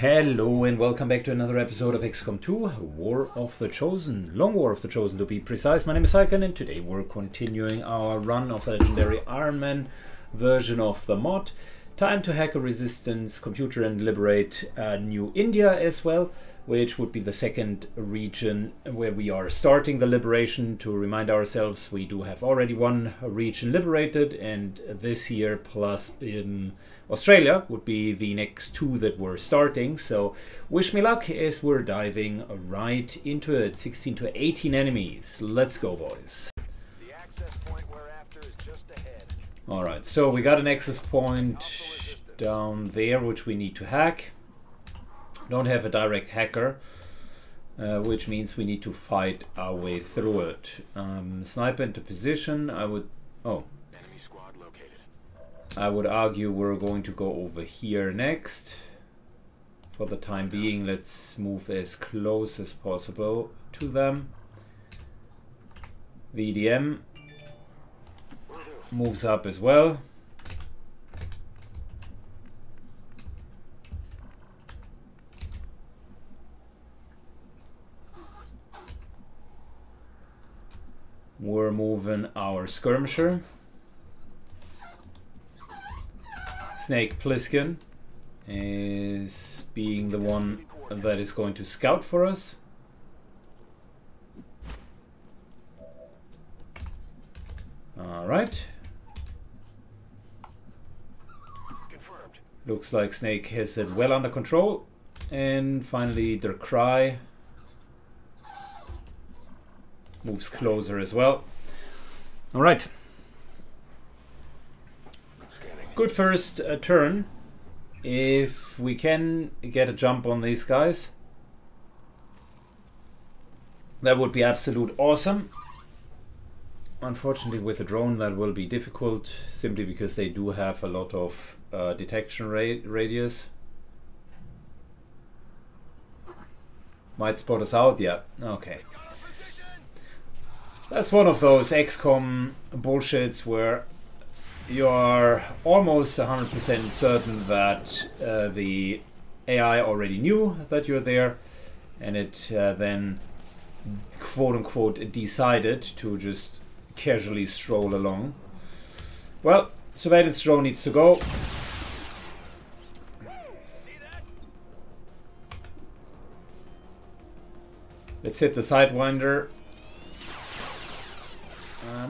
Hello and welcome back to another episode of XCOM 2 War of the Chosen. Long War of the Chosen to be precise. My name is Syken and today we're continuing our run of the legendary Iron Man version of the mod. Time to hack a resistance computer and liberate uh, New India as well, which would be the second region where we are starting the liberation. To remind ourselves, we do have already one region liberated, and this year plus in Australia would be the next two that we're starting. So wish me luck as we're diving right into it. 16 to 18 enemies. Let's go, boys. Alright, so we got an access point down there which we need to hack. Don't have a direct hacker, uh, which means we need to fight our way through it. Um, sniper into position, I would... Oh, I would argue we're going to go over here next. For the time being, let's move as close as possible to them. The EDM moves up as well. We're moving our skirmisher. Snake Plissken is being the one that is going to scout for us. Alright. Looks like Snake has it well under control. And finally, their Cry moves closer as well. Alright. Good first uh, turn. If we can get a jump on these guys, that would be absolute awesome. Unfortunately, with a drone, that will be difficult simply because they do have a lot of uh, detection ra radius. Might spot us out, yeah. Okay. That's one of those XCOM bullshits where you are almost 100% certain that uh, the AI already knew that you're there and it uh, then quote unquote decided to just casually stroll along. Well, surveillance drone needs to go. Let's hit the Sidewinder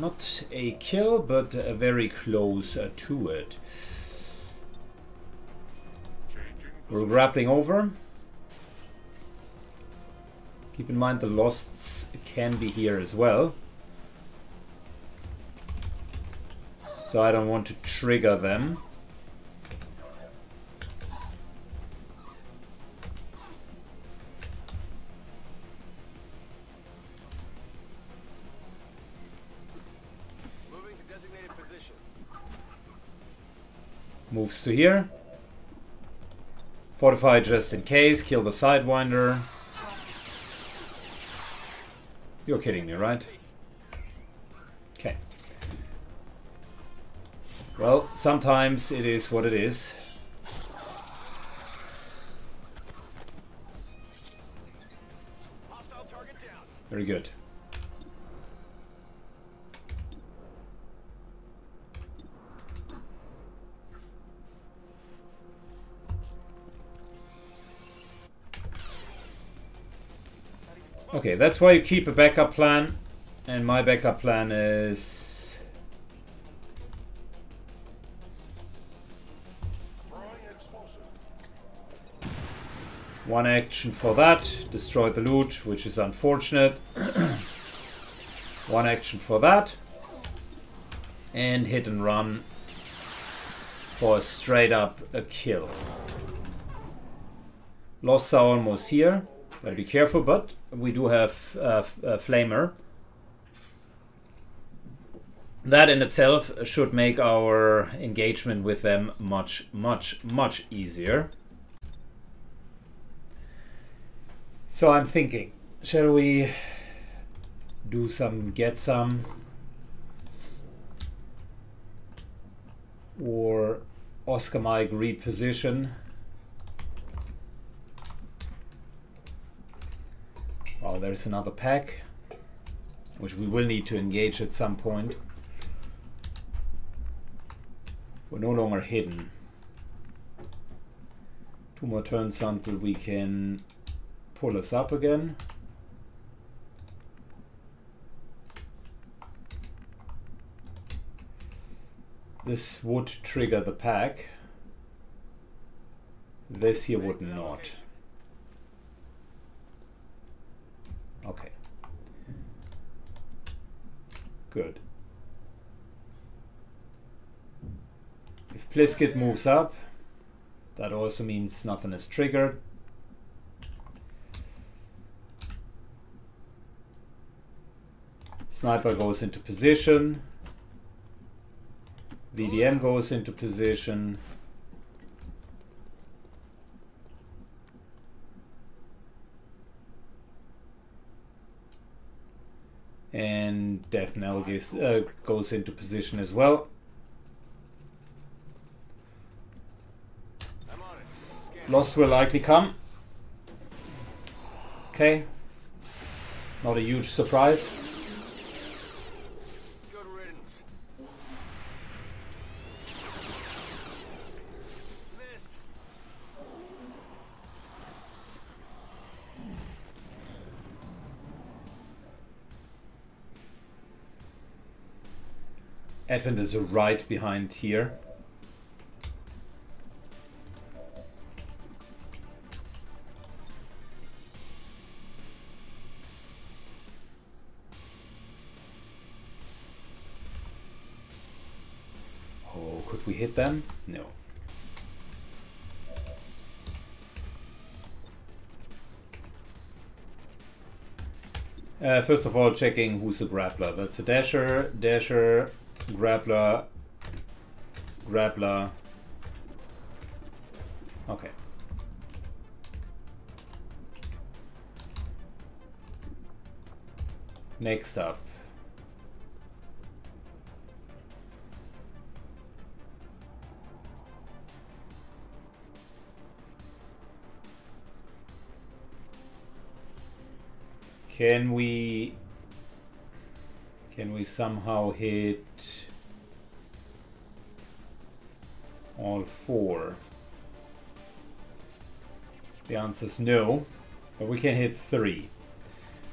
not a kill, but uh, very close uh, to it. We're grappling over. Keep in mind the losts can be here as well. So I don't want to trigger them. Moves to here. Fortify just in case. Kill the Sidewinder. You're kidding me, right? Okay. Well, sometimes it is what it is. Very good. Okay, that's why you keep a backup plan. And my backup plan is... One action for that, destroy the loot, which is unfortunate. One action for that. And hit and run for straight up a kill. Lost almost here. Gotta be careful, but we do have uh, a Flamer. That in itself should make our engagement with them much, much, much easier. So I'm thinking, shall we do some get some or Oscar Mike reposition? There's another pack, which we will need to engage at some point. We're no longer hidden. Two more turns until we can pull us up again. This would trigger the pack. This here would not. Okay. Good. If Plissken moves up, that also means nothing is triggered. Sniper goes into position. VDM goes into position. And Death uh, goes into position as well. Loss will likely come. Okay. Not a huge surprise. Advent is right behind here. Oh, could we hit them? No. Uh, first of all, checking who's the grappler. That's a dasher, dasher, Grappler. Grappler. Okay. Next up. Can we can we somehow hit all four? The answer is no, but we can hit three.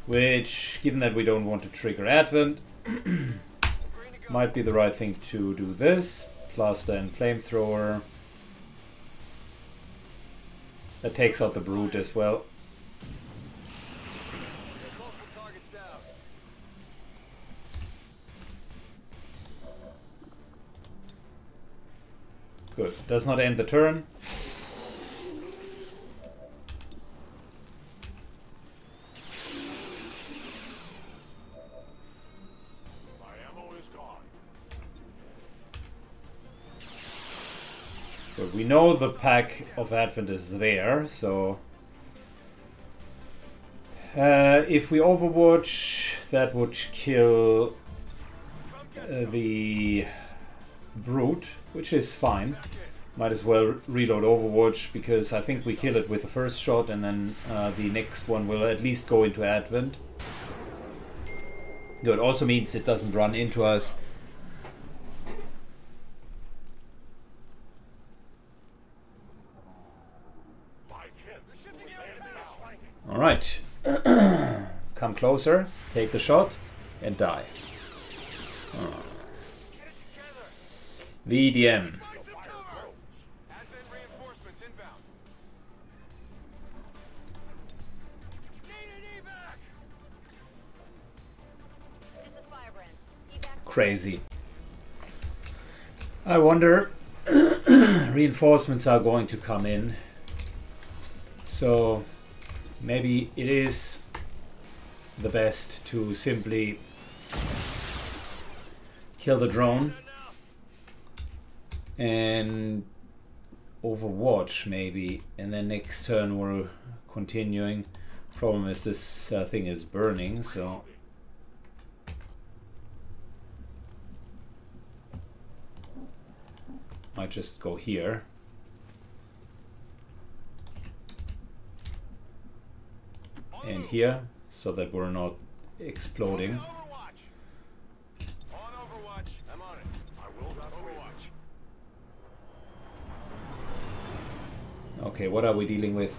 Which, given that we don't want to trigger Advent, might be the right thing to do this. Plus then Flamethrower. That takes out the Brute as well. Good. Does not end the turn. But we know the pack of Advent is there, so... Uh, if we overwatch, that would kill uh, the Brute which is fine. Might as well reload Overwatch because I think we kill it with the first shot and then uh, the next one will at least go into Advent. Good, also means it doesn't run into us. Alright. Come closer, take the shot, and die. Oh. VDM. Crazy. I wonder reinforcements are going to come in. So maybe it is the best to simply kill the drone and Overwatch maybe, and then next turn we're continuing. Problem is this uh, thing is burning, so might just go here. And here, so that we're not exploding. Okay, what are we dealing with?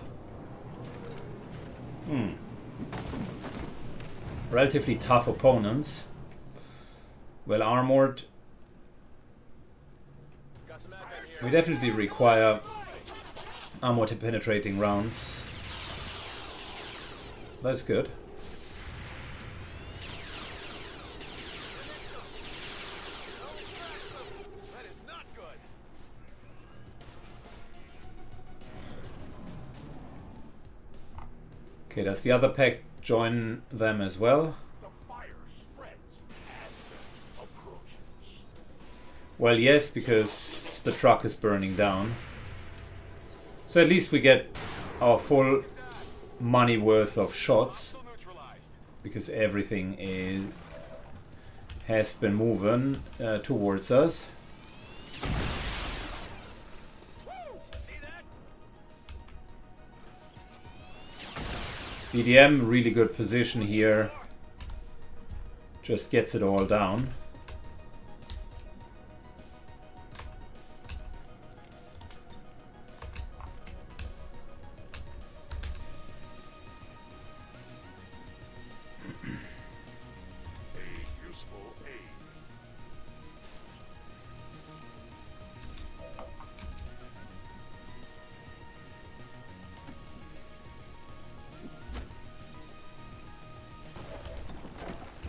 Hmm. Relatively tough opponents. Well armored. We definitely require armor to penetrating rounds. That's good. Okay, does the other pack join them as well? Well, yes, because the truck is burning down. So at least we get our full money worth of shots because everything is has been moving uh, towards us. BDM, really good position here. Just gets it all down.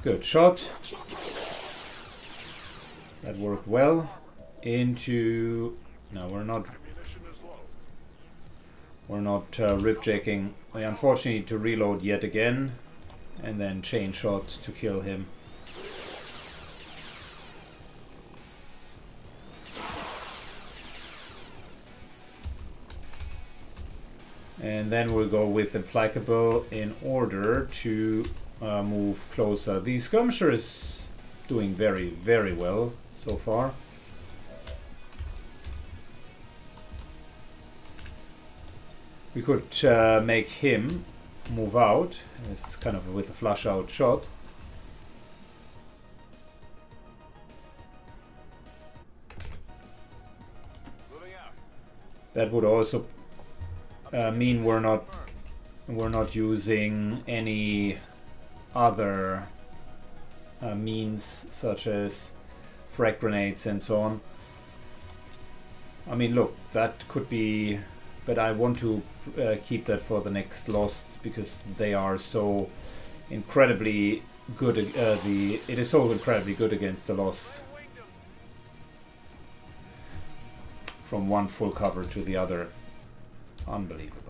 Good shot. That worked well. Into... No, we're not... We're not uh, ripjacking. We unfortunately need to reload yet again. And then chain shots to kill him. And then we'll go with Implacable in order to uh, move closer. The skirmisher is doing very, very well so far. We could uh, make him move out. It's kind of with a flush out shot. That would also uh, mean we're not we're not using any other uh, means such as frag grenades and so on. I mean, look, that could be, but I want to uh, keep that for the next Lost because they are so incredibly good. Uh, the it is so incredibly good against the Lost from one full cover to the other. Unbelievable.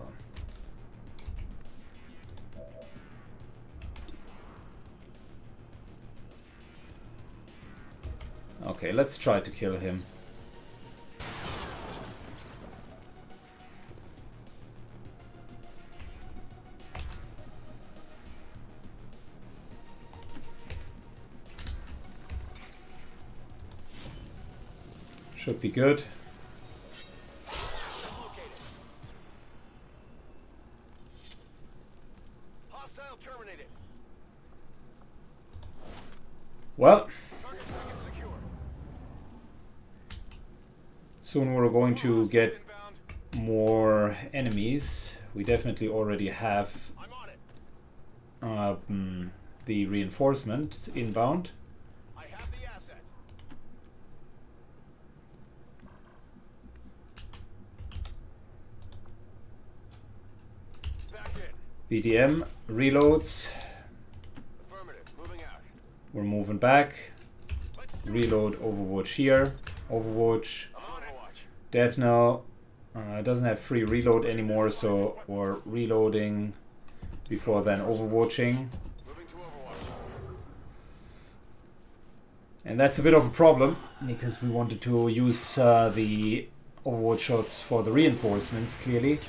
Okay, let's try to kill him. Should be good. Well, soon we're going to get more enemies. We definitely already have um, the reinforcement inbound. BDM reloads. We're moving back. Reload Overwatch here. Overwatch Death now uh, doesn't have free reload anymore, so we're reloading before then overwatching. And that's a bit of a problem, because we wanted to use uh, the overwatch shots for the reinforcements, clearly.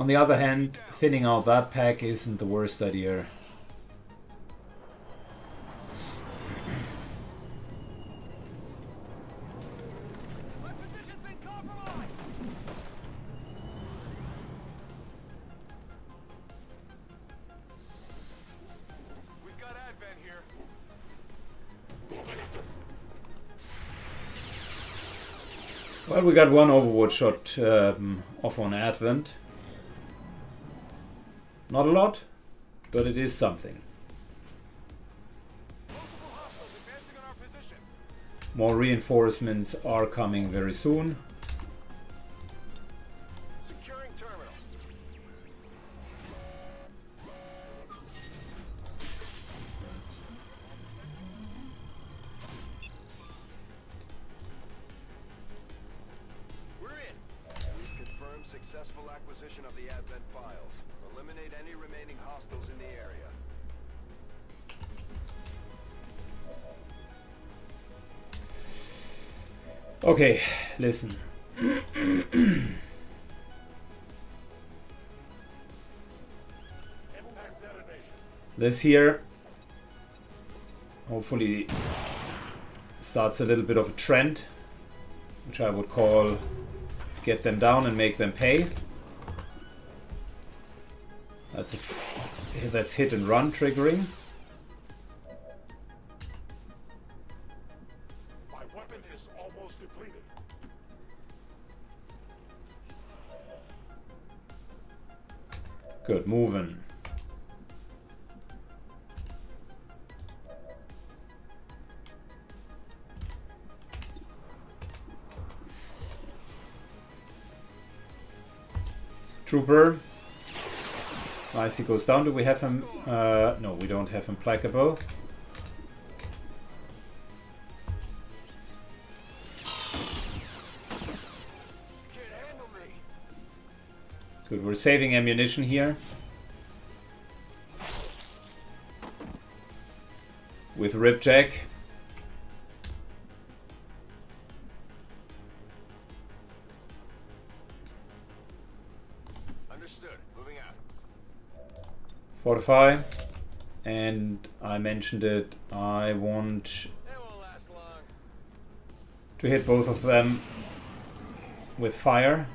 On the other hand, thinning out that pack isn't the worst idea. Well, we got one overwatch shot um, off on Advent. Not a lot, but it is something. More reinforcements are coming very soon. Okay, listen. this here hopefully starts a little bit of a trend, which I would call get them down and make them pay. That's a that's hit and run triggering. He goes down. Do we have him? Uh, no, we don't have Implacable. Good, we're saving ammunition here. With Ripjack. Understood. Moving out. Fortify. And I mentioned it, I want to hit both of them with fire,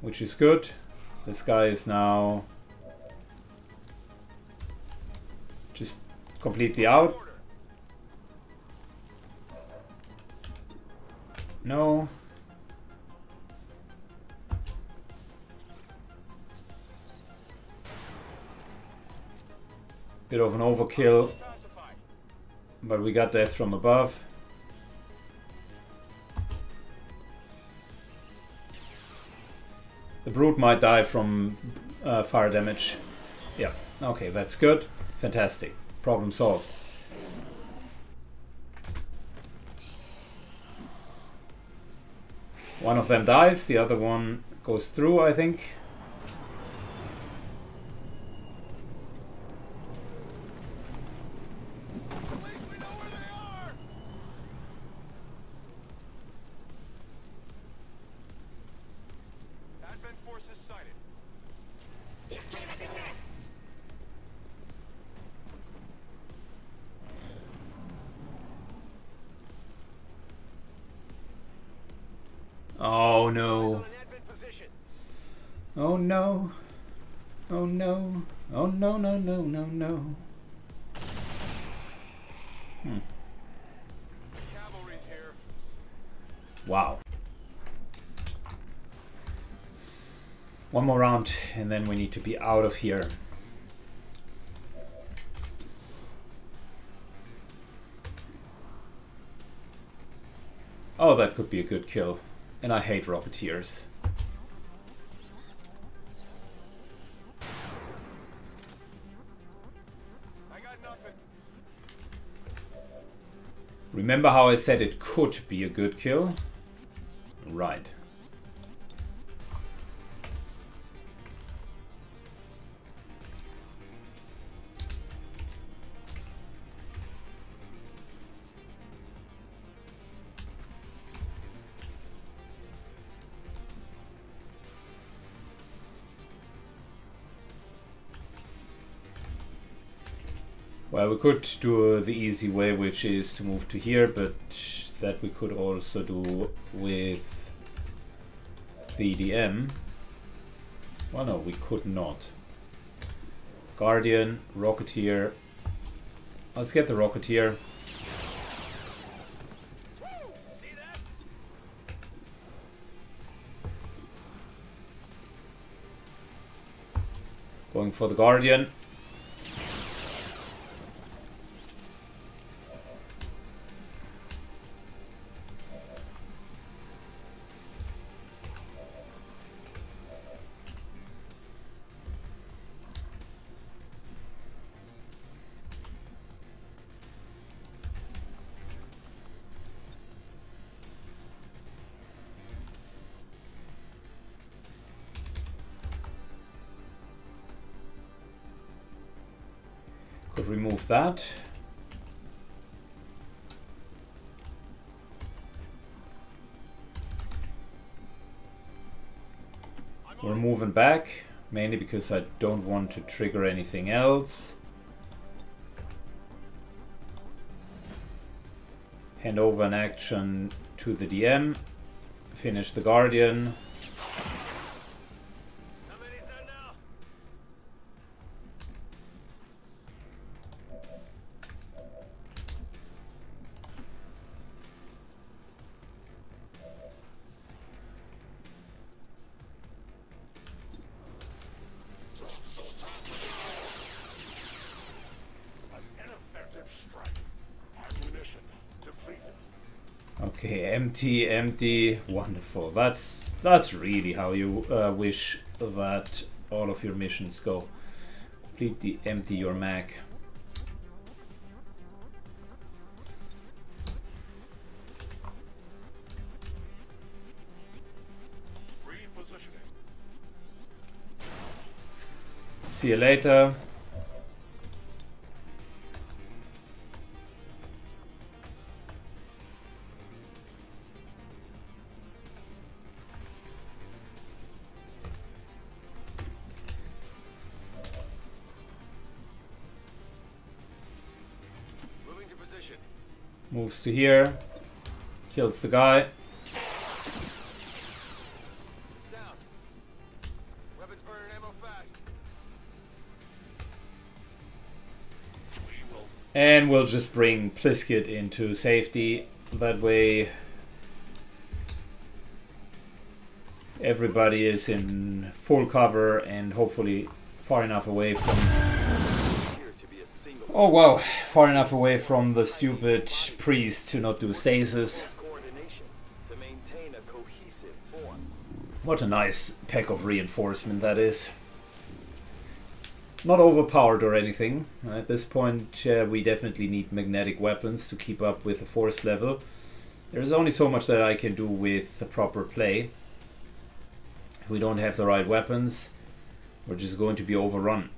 which is good. This guy is now just completely out. No. Bit of an overkill. But we got that from above. The brute might die from uh, fire damage. Yeah, okay, that's good. Fantastic. Problem solved. One of them dies, the other one goes through, I think. And then we need to be out of here. Oh, that could be a good kill. And I hate Rocketeers. Remember how I said it could be a good kill? Right. Well, we could do the easy way, which is to move to here, but that we could also do with the DM. Well, no, we could not. Guardian, Rocketeer. Let's get the Rocketeer. Going for the Guardian. That. We're moving back, mainly because I don't want to trigger anything else. Hand over an action to the DM. Finish the Guardian. Empty, empty, wonderful. That's that's really how you uh, wish that all of your missions go. Completely empty your. Repositioning. See you later. Moves to here. Kills the guy. And we'll just bring Plissken into safety. That way everybody is in full cover and hopefully far enough away from Oh wow, far enough away from the stupid priest to not do stasis. What a nice pack of reinforcement that is. Not overpowered or anything. At this point, uh, we definitely need magnetic weapons to keep up with the force level. There's only so much that I can do with the proper play. If we don't have the right weapons, we're just going to be overrun.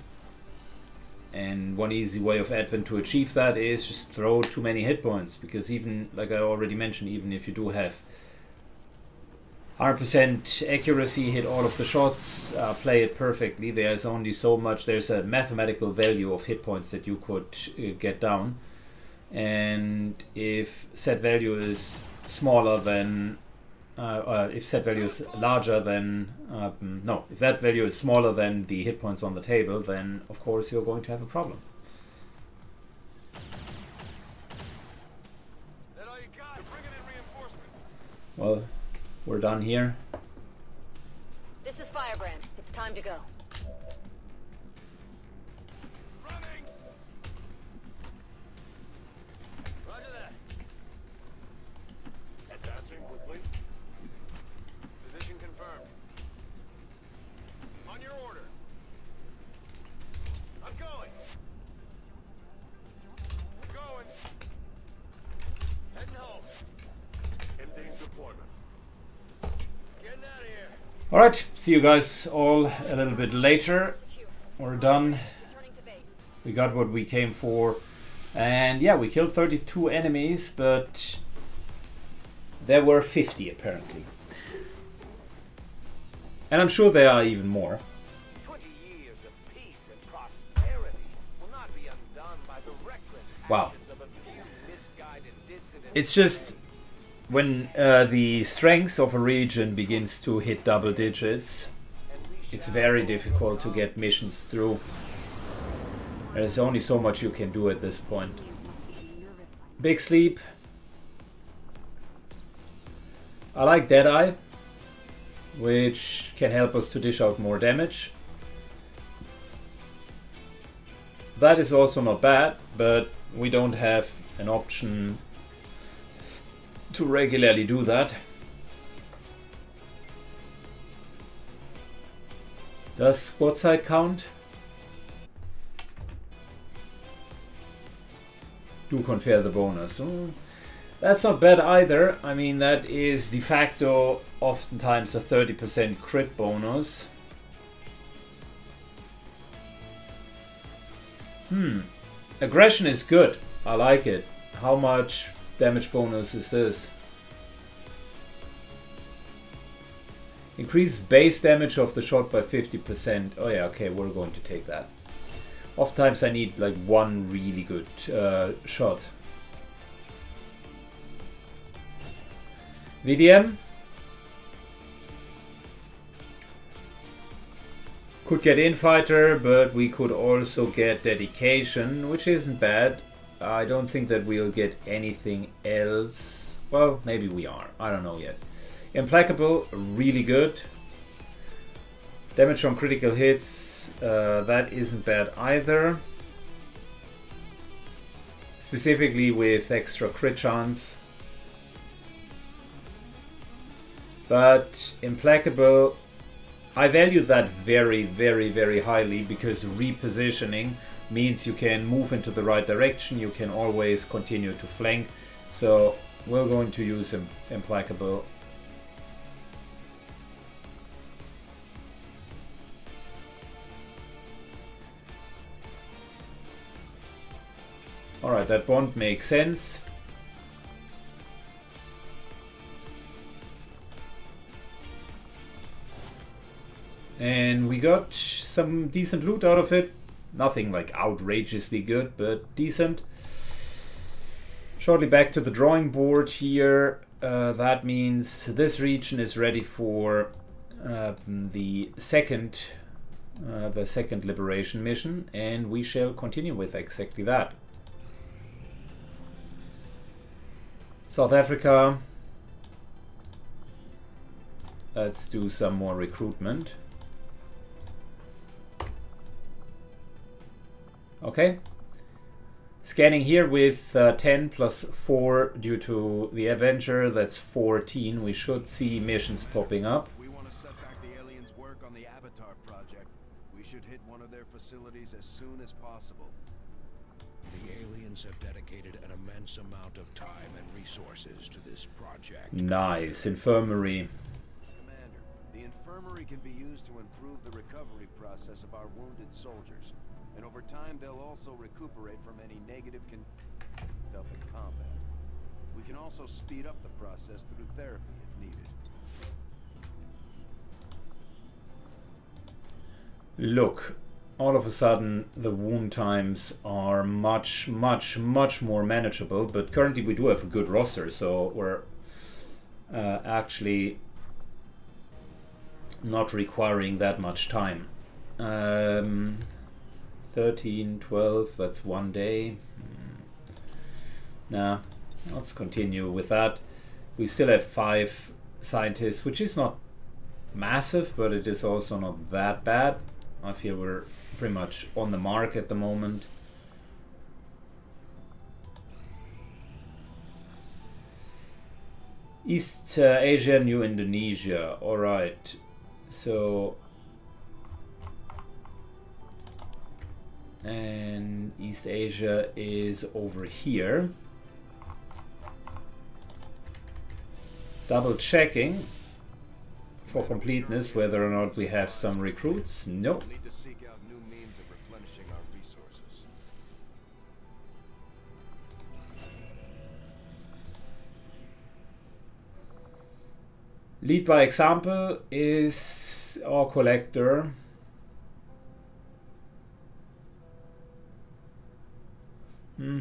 And one easy way of Advent to achieve that is just throw too many hit points. Because even, like I already mentioned, even if you do have 100% accuracy, hit all of the shots, uh, play it perfectly. There's only so much, there's a mathematical value of hit points that you could uh, get down. And if set value is smaller than, uh, uh, if set value is larger than, um, no, if that value is smaller than the hit points on the table, then of course you're going to have a problem. That all you got? Bringing in reinforcements. Well, we're done here. This is Firebrand. It's time to go. Alright, see you guys all a little bit later. We're done. Returning to base. We got what we came for. And yeah, we killed 32 enemies, but there were 50 apparently. And I'm sure there are even more. Twenty years of peace and prosperity will not be undone by the reckless Wow. actions of a few misguided dissidents. It's just when uh, the strength of a region begins to hit double digits, it's very difficult to get missions through. There's only so much you can do at this point. Big Sleep. I like Deadeye, which can help us to dish out more damage. that is also not bad, but we don't have an option to regularly do that. Does squad side count? Do confer the bonus. Hmm, That's not bad either. I mean, that is de facto oftentimes a 30% crit bonus. Hmm. Aggression is good. I like it. How much damage bonus is this? Increases base damage of the shot by 50%. Oh yeah, okay, we're going to take that. Oftentimes I need like one really good uh, shot. VDM. Could get Infighter, but we could also get Dedication, which isn't bad. I don't think that we'll get anything else. Well, maybe we are. I don't know yet. Implacable, really good. Damage from critical hits, uh, that isn't bad either. Specifically with extra crit chance. But Implacable, I value that very, very, very highly because repositioning means you can move into the right direction, you can always continue to flank. So we're going to use Im Implacable Alright, that bond makes sense. And we got some decent loot out of it. Nothing like outrageously good, but decent. Shortly back to the drawing board here. Uh, that means this region is ready for uh, the second uh, the second liberation mission and we shall continue with exactly that. South Africa. Let's do some more recruitment. Okay. Scanning here with uh, 10 plus 4 due to the Avenger, that's 14. We should see missions popping up. We want to set back the aliens' work on the Avatar project. We should hit one of their facilities as soon as possible. The aliens have dedicated an immense amount of time and resources to this project. Nice. Infirmary. Commander, the infirmary can be used to improve the recovery process of our wounded soldiers. And over time, they'll also recuperate from any negative conduct in combat. We can also speed up the process through therapy if needed. Look, all of a sudden the wound times are much, much, much more manageable. But currently we do have a good roster, so we're uh, actually not requiring that much time. Um, 13, 12, that's one day. Now, let's continue with that. We still have five scientists, which is not massive, but it is also not that bad. I feel we're pretty much on the mark at the moment. East uh, Asia, New Indonesia. All right. So and East Asia is over here. Double checking for completeness whether or not we have some recruits. Nope. We'll need to seek out new means of replenishing our resources. Lead by example is our collector. Hmm.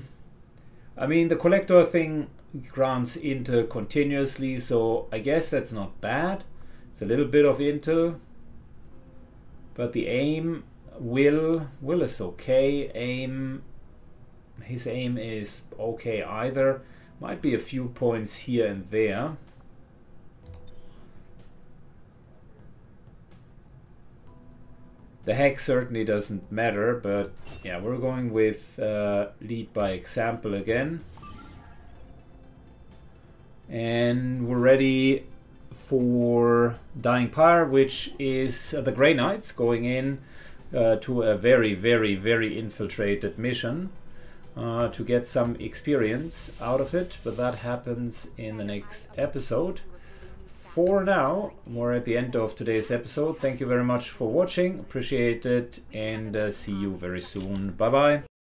I mean, the collector thing grants intel continuously, so I guess that's not bad. It's a little bit of intel, but the aim, will, will is okay. Aim, his aim is okay either. Might be a few points here and there. The hex certainly doesn't matter, but yeah, we're going with uh, lead by example again. And we're ready for Dying Pyre, which is uh, the Grey Knights going in uh, to a very, very, very infiltrated mission uh, to get some experience out of it. But that happens in the next episode. For now, we're at the end of today's episode. Thank you very much for watching. Appreciate it and uh, see you very soon. Bye bye.